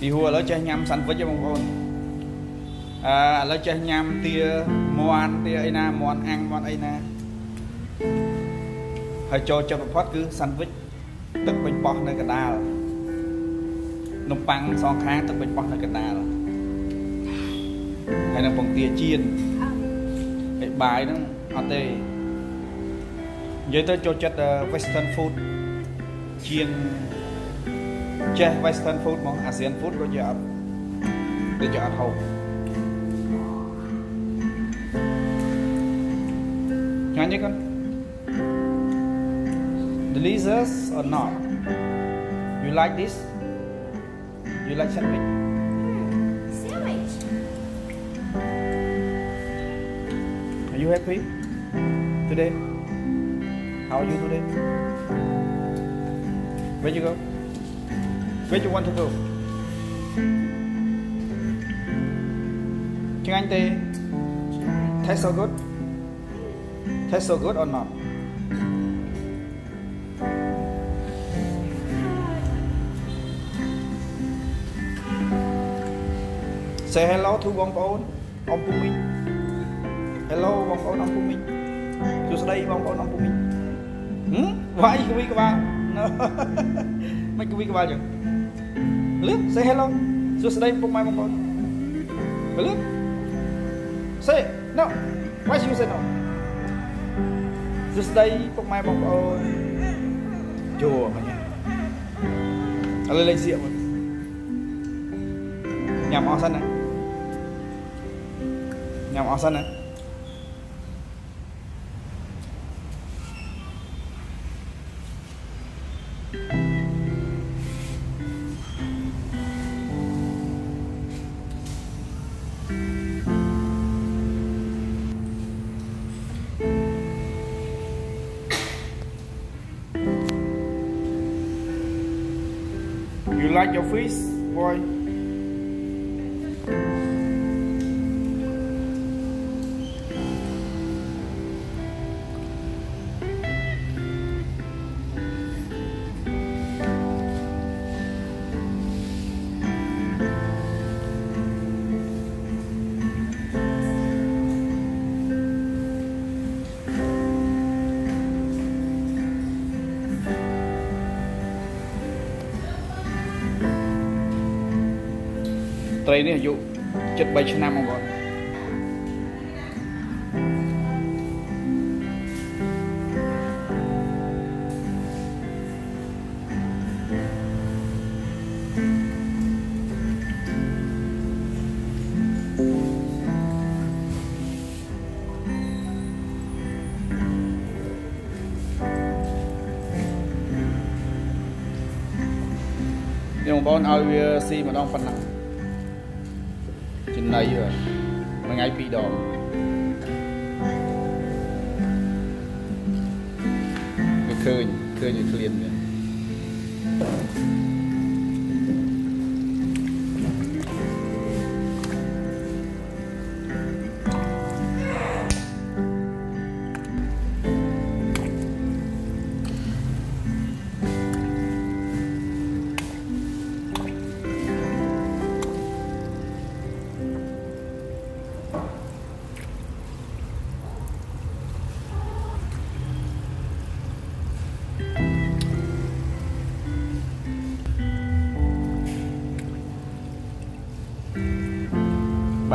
ទីហួរឥឡូវចេះញ៉ាំសាន់វិចទេបងប្អូនអឺឥឡូវចេះញ៉ាំទាមាន់ទាអីណាមាន់អាំងមាន់អីណាហើយចូលចិត្តបំផុតគឺសាន់វិចទឹកបិញបោះនៅកណ្ដាលនំប៉័ងសងខាងទឹកបិញបោះនៅកណ្ដាលហើយនឹងពងទាចៀនហើយបាយហ្នឹងអត់ទេនិយាយទៅចូលចិត្ត western food ជាង ចេះ western food មក ASEAN food ដូចជាអត់ដូចជាអត់ហូបញ៉ាំទេកូន delicious or not you like this you like sandwich Sandwich. are you happy today how are you today where you go where you want to go ឆ្ងាញ់ទេ taste so good taste so good or not say hello to បងប្អូនអ៊ំពុំមីង hello បងប្អូនអ៊ំពុំមីងសួស្តីបងប្អូនអ៊ំពុំមីងហឹមវាយកវីក្បាល មិនកវីក្បាលចឹង Belum? Say hello. So sedai pun main mumpa. Belum? Say no. Why you say no? So sedai pun main mumpa. Jo apanya? Ala lagi siap pun. Nyam awasan eh. Nyam awasan eh. You like your fish, boy? ត្រីនេះអាយុ73ឆ្នាំបងប្អូននេះបងប្អូនឲ្យវាស៊ីម្ដងប៉ុណ្ណឹងចំ ណៃមួយថ្ងៃពីរដងវាឃើញឃើញវាឃ្លានមែ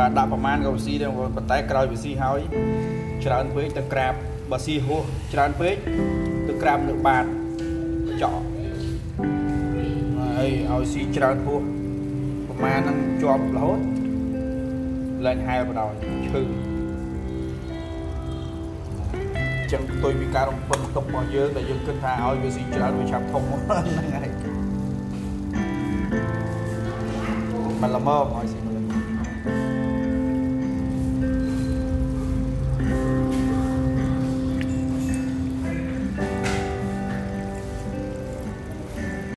បាទដាក់ប្រមាណក៏វាស៊ីដែរប៉ុន្តែក្រោយវាស៊ីហើយច្រើនពេកទៅក្រាបបើស៊ីហួសច្រើនពេកទៅក្រាបលើបាតចោហើយឲ្យស៊ីច្រើនហួសប្រមាណហ្នឹងជាប់រហូតលែងហែលបដ ாய் ឈឺចឹងផ្ទុយពីការរំពឹងទុករបស់យើងដែលយើងគិតថាឲ្យវាស៊ីច្រើនវាឆាប់ធំហ្នឹងហើយមិនល្មមឲ្យស៊ី